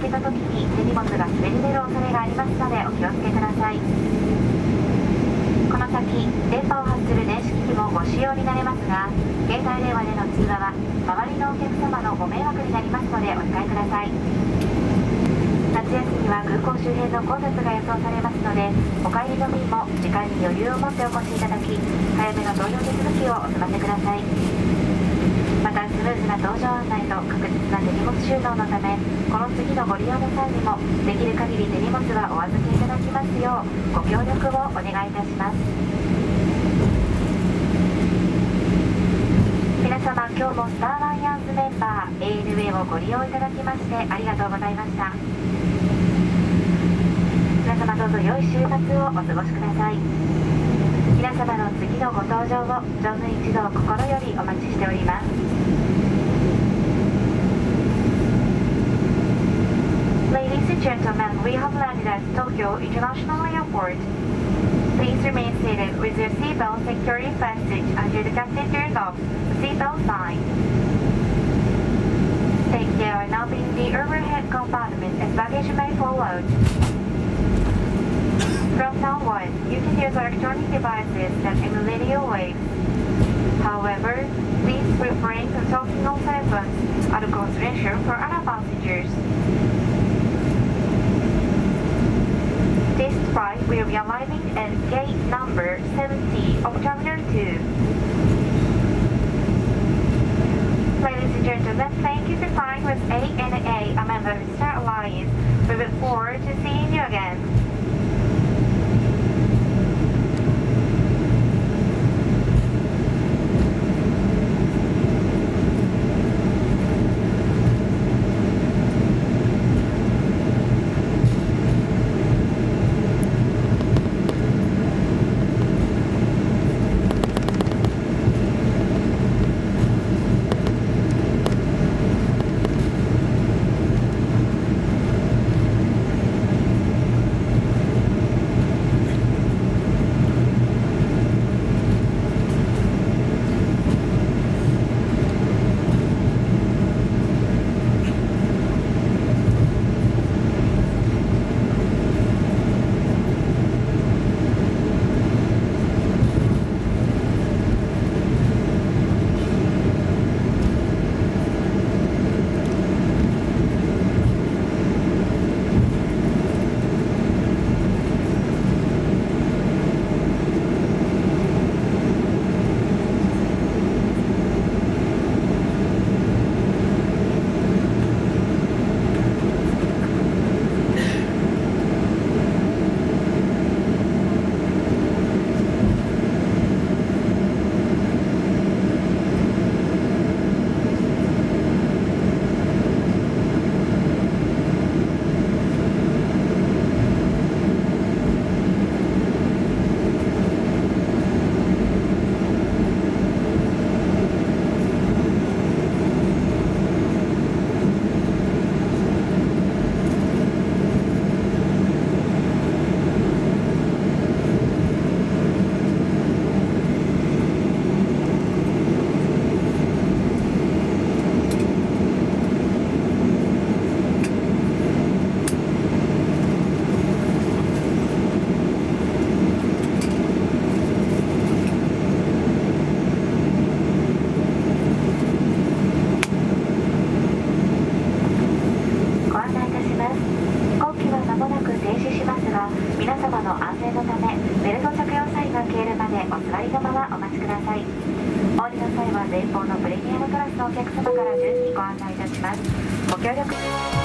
けた時に手荷物が滑り出る恐れがありますのでお気をつけください。この先電波を発する電子機器もご使用になれますが携帯電話での通話は周りのお客様のご迷惑になりますのでお控えください。夏休みは空港周辺の混雑が予想されますのでお帰りの便も時間に余裕を持ってお越しいただき早めの搭乗手続きをお済ませください。スムーズな搭乗案内と確実な手荷物収納のためこの次のご利用の際にもできる限り手荷物はお預けいただきますようご協力をお願いいたします。皆様今日もスターライアンズメンバー ANA をご利用いただきましてありがとうございました。皆様どうぞ良い週末をお過ごしください。皆様の次のご搭乗を乗務一同心よりお待ちしております。Gentlemen, we have landed at Tokyo International Airport. Please remain seated with your seatbelt securely fastened until the captain turns off the seatbelt sign. Take care now in the overhead compartment as baggage may forward. From now on, you can use electronic devices that emulate your waves. However, please refrain from talking on cell phones out of consideration for other passengers. Will be arriving at gate number 70 of Terminal 2. Ladies and gentlemen, thank you for flying with ANA, a member of Star Alliance. We look forward to seeing りの際は前方のプレミアムクラスのお客様から順次ご案内いたします。ご協力。